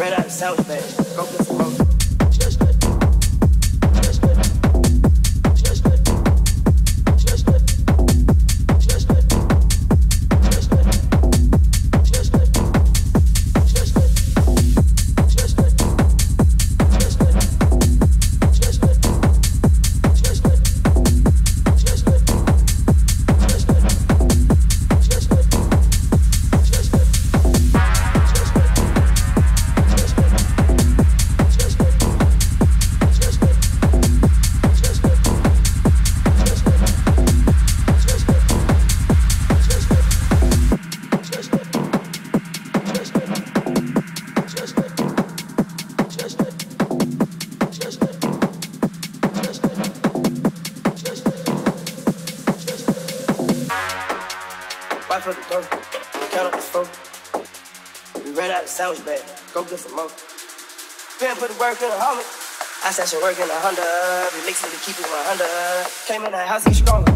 out of sound bag, go get some more. Been put the work in a homie. I said she work in a Honda, we mixing to keep it 100. Came in the house, he strong.